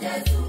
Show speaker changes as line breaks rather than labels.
Yeah.